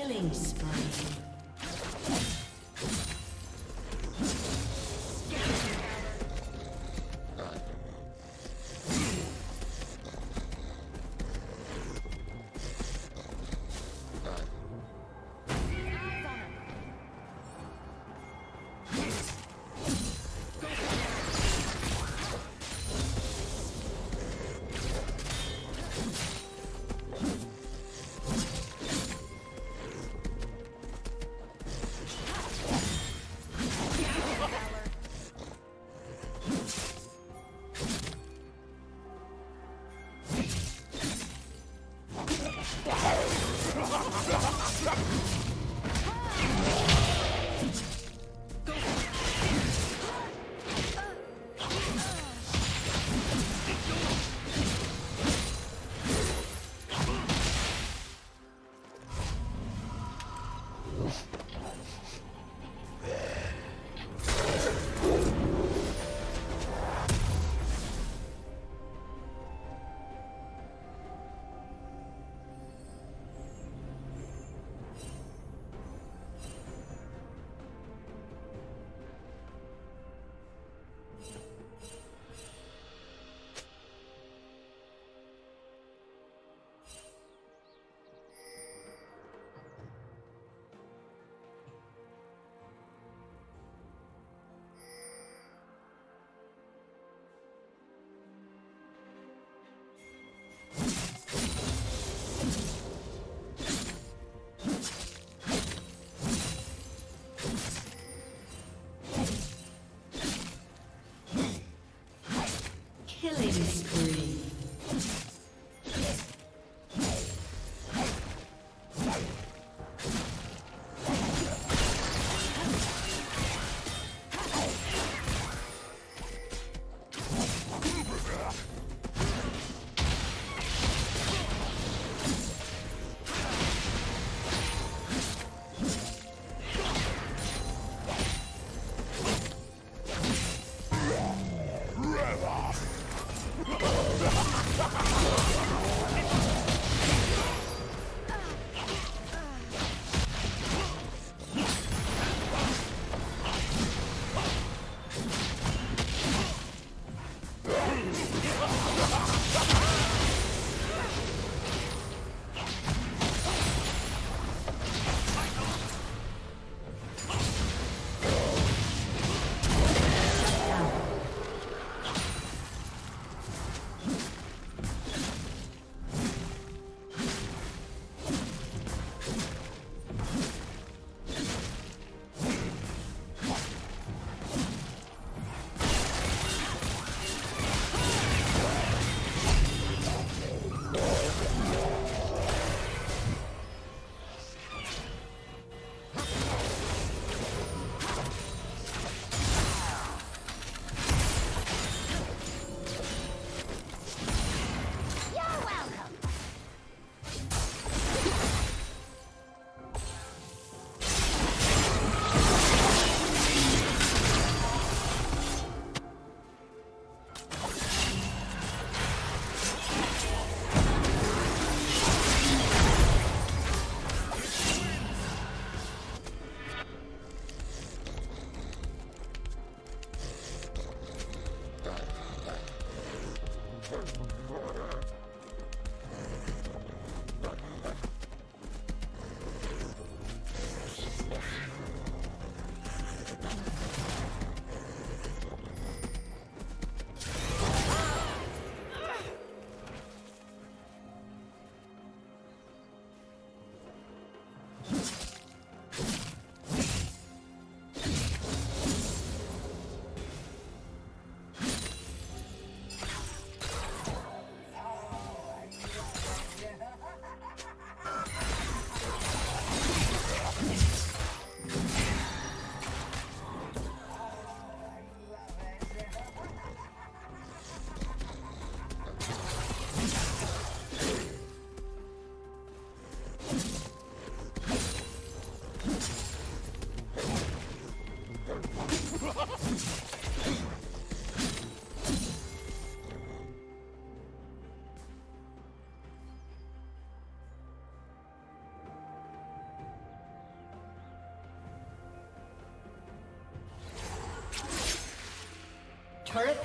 Killing spree.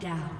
Down.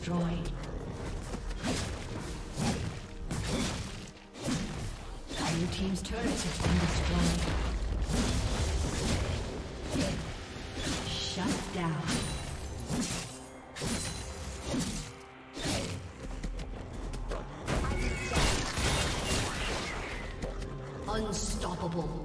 Destroyed. team's turret has been destroyed. Shut down. Unstoppable.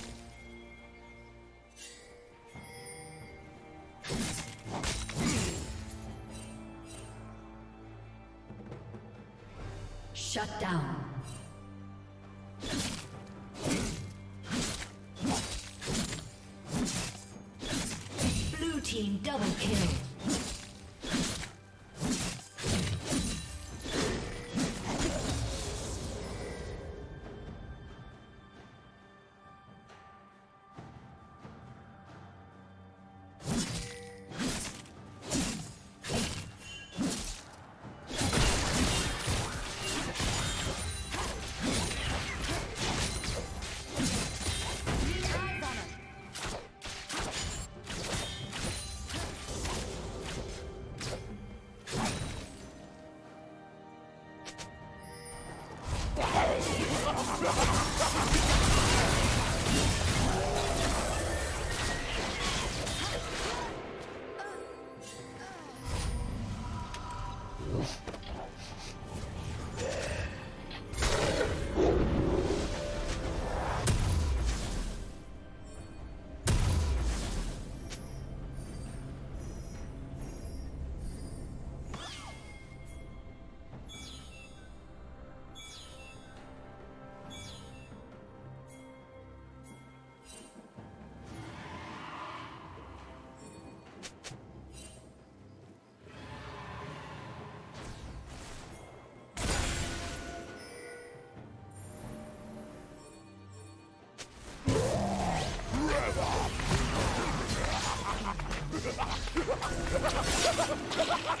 Ha ha ha ha ha ha!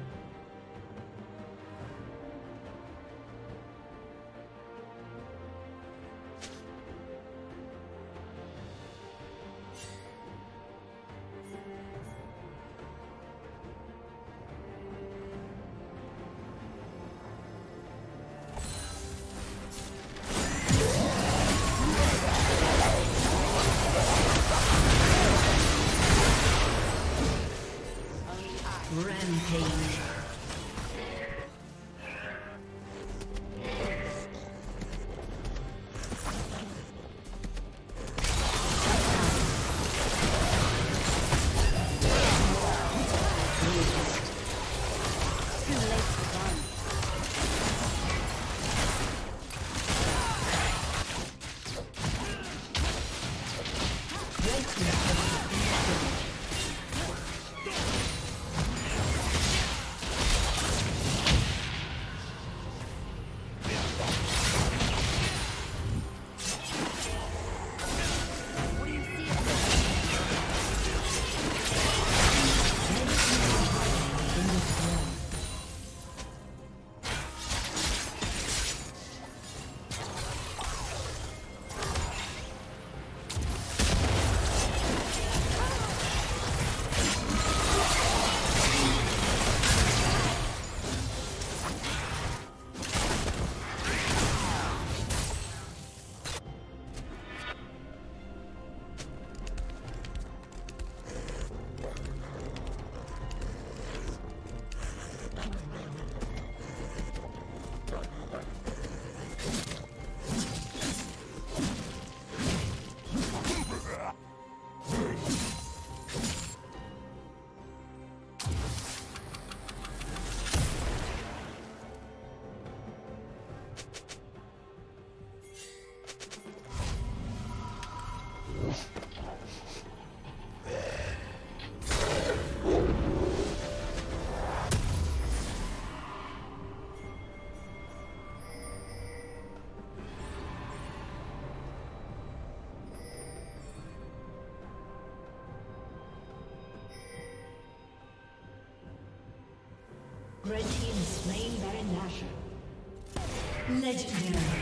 Red team slain Baron Nashor. Legendary.